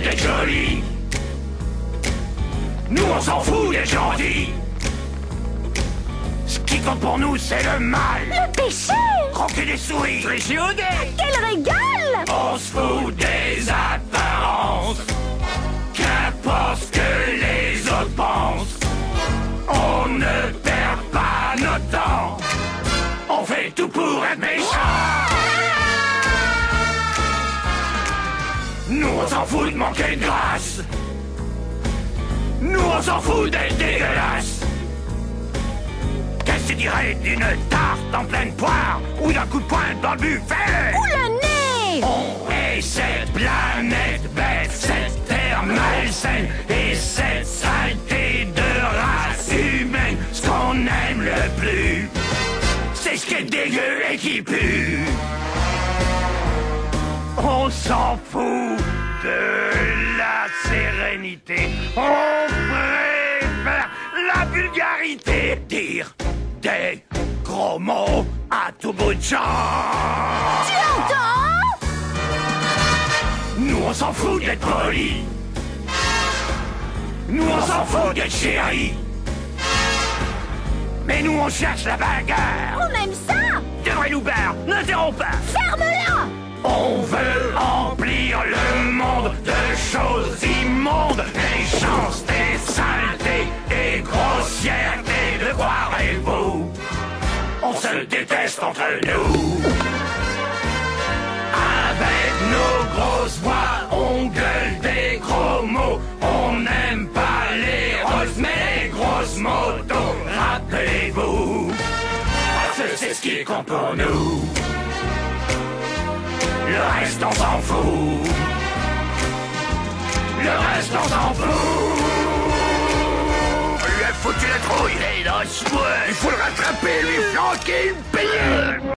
d'être joli. Nous, on s'en fout d'être gentil. Ce qui compte pour nous, c'est le mal. Le péché Croquer des souris. Tricher au dé Quel régal On se fout des apparences. Qu'importe ce que les autres pensent. On ne perd pas notre temps. On fait tout pour être méchant. On s'en fout de manquer de grâce. Nous, on s'en fout d'être dégueulasse. Qu'est-ce que tu dirais d'une tarte en pleine poire ou d'un coup de poing dans le buffet? Ou le nez On est cette planète bête, cette terre malsaine et cette saleté de race humaine. Ce qu'on aime le plus, c'est ce qui est dégueu et qui pue. On s'en fout de la sérénité. On préfère la vulgarité. Dire des gros mots à tout bout de champ. Tu entends Nous on s'en fout d'être poli. Nous on s'en fout d'être chéri. Mais nous on cherche la bagarre. On aime ça Devrait nous barre N'interromps pas se déteste entre nous. Avec nos grosses voix, on gueule des gros mots. On n'aime pas les roses, mais les grosses motos. Rappelez-vous, parce que c'est ce qui compte pour nous. Le reste, on s'en fout. Le reste, on s'en fout. Foutu la trouille. Il faut le rattraper, lui flanquer une paye.